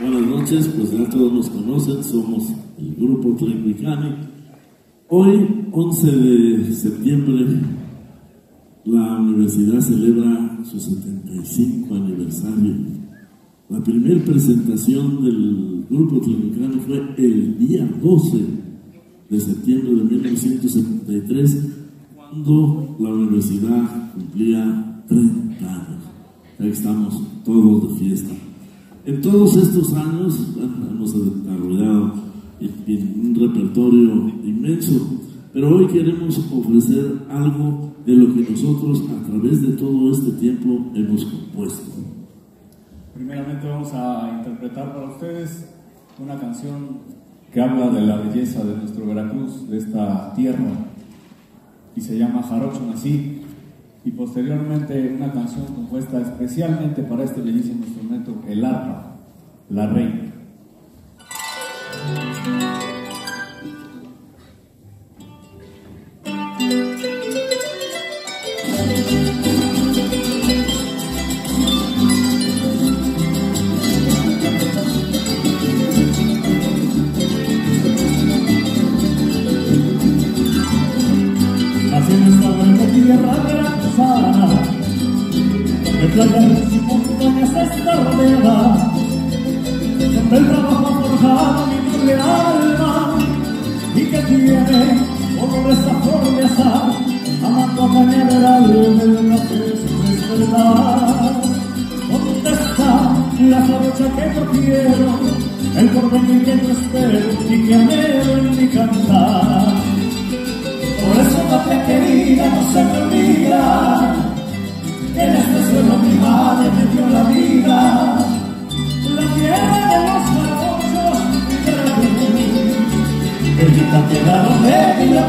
Buenas noches, pues ya todos nos conocen, somos el Grupo Trinquicani. Hoy, 11 de septiembre, la universidad celebra su 75 aniversario. La primera presentación del Grupo Trinquicani fue el día 12 de septiembre de 1973, cuando la universidad cumplía 30 años. Ahí estamos todos de fiesta. En todos estos años hemos desarrollado un repertorio inmenso, pero hoy queremos ofrecer algo de lo que nosotros a través de todo este tiempo hemos compuesto. Primeramente vamos a interpretar para ustedes una canción que habla de la belleza de nuestro Veracruz, de esta tierra, y se llama Jarocho Nací y posteriormente una canción compuesta especialmente para este bellísimo instrumento, el arpa, la reina. Playas y montañas está rodeada donde el trabajo forjado mi noble alma y que tiene olor esa flor de azar amando a cañaveral en la que es verdad ¿Dónde está la jarocha que yo quiero? El porvenir que yo espero y que anhelo en mi cantar. Por eso, patria no se me olvida. En este suelo mi madre me dio la vida, la tierra de los jarochos de la cruz, bendita tierra donde vi la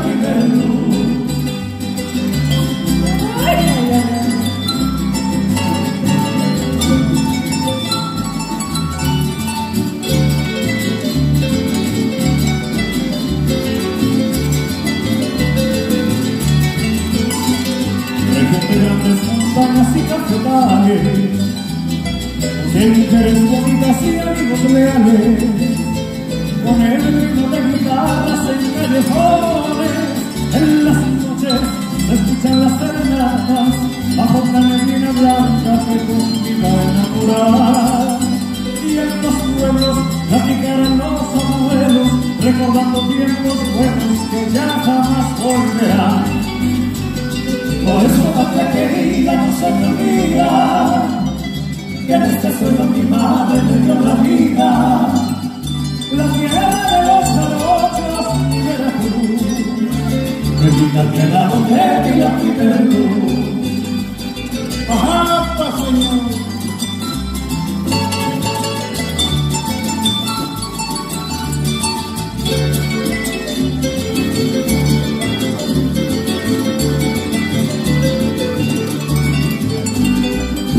con el ritmo de guitarras en callejones, en las noches se escuchan las serenatas, bajo una neblina blanca que convida a enamorar. Y en los pueblos platicarán los abuelos, recordando tiempos buenos que ya jamás volverán. Por eso, patria querida, no se me olvida que en este suelo mi madre me dio la vida. La tierra de los jarochos y Veracruz, bendita tierra donde la primera luz. ¡Ajá, Señor!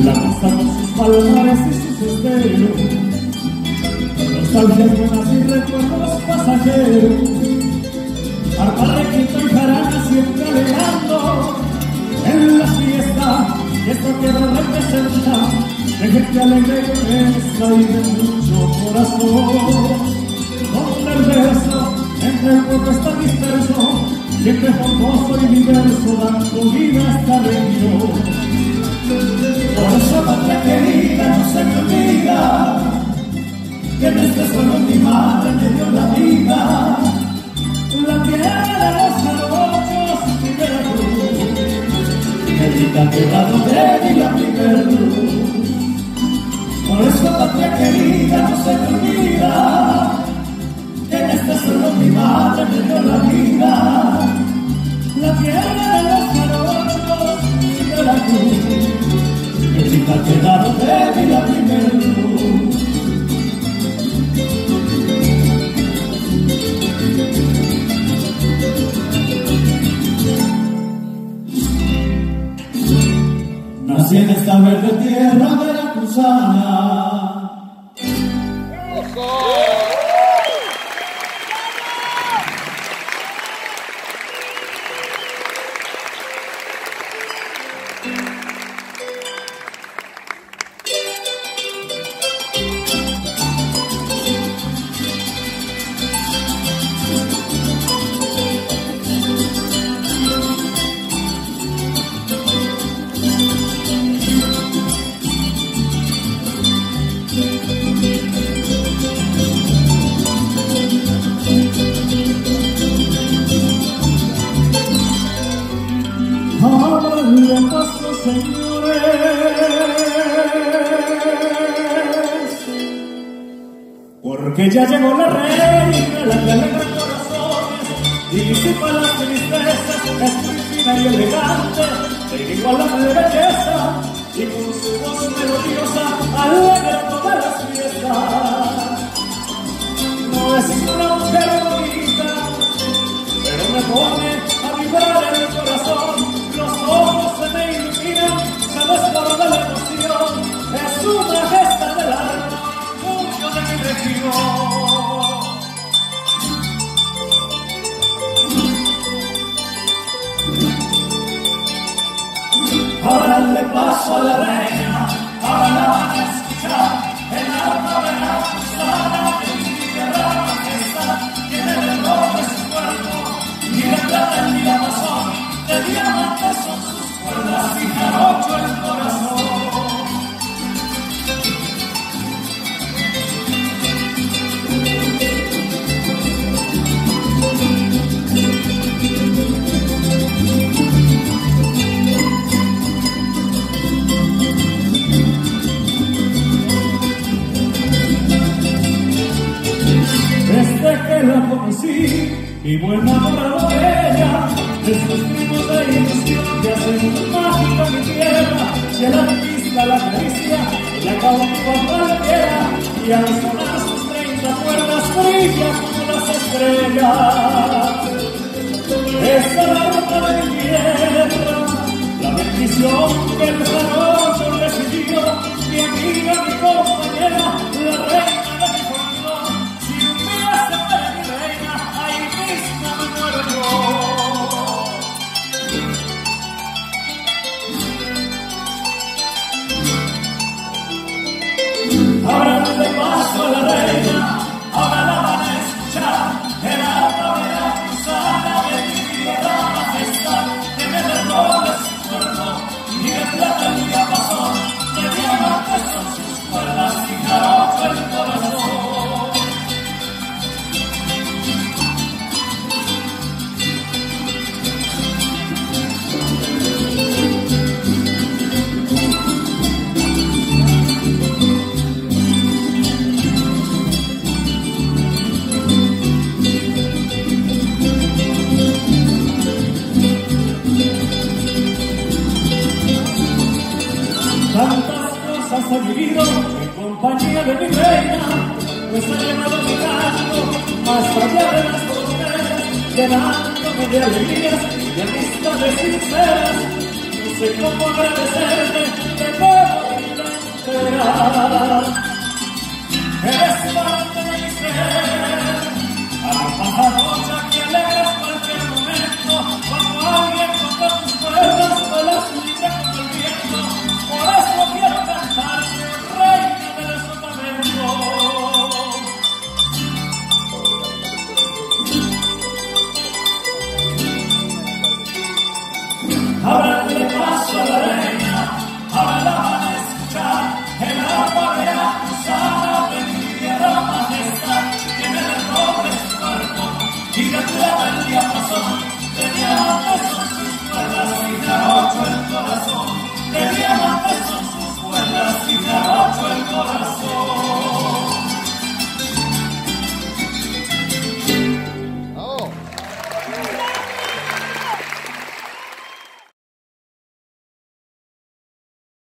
La costa con sus palomares y sus esteros, nostalgias buenas y recuerdos pasajeros, arpa requinto y jarana siempre alegando, en la fiesta que esta tierra representa, de gente alegre y honesta y de mucho corazón, donde el verso entre el pueblo está disperso, siempre famoso y diverso, dando vida a esta región. Por eso, patria querida, no se me olvida que en este suelo mi madre me dio la vida. La tierra de los jarochos y Veracruz, bendita tierra donde vi la primer luz. Por eso, patria querida, no se me olvida que en este suelo mi madre me dio la vida. La tierra de los jarochos y Veracruz bendita tierra donde vi la Nací en esta verde tierra veracruzana. Porque ya llegó la reina, la que alegra corazones disipa las tristezas, es muy y elegante, de igual de belleza y con su voz melodiosa alegra todas las fiestas. No es una mujer bonita, pero me pone le paso a la reina, ahora Desde que la conocí, vivo enamorado de ella, de sus primos de ilusión que hacen mágica mi tierra, que la vista, la caricia, la cautiva cualquiera, y al sonar sus treinta cuerdas brilla como las estrellas. Esta la ruta de mi tierra, la bendición que el reina, pues ha llenado mi canto más allá de las fronteras, llenándome de alegrías y amistades sinceras. No sé cómo agradecerte de nuevo mi vida entera. Eres para Amen.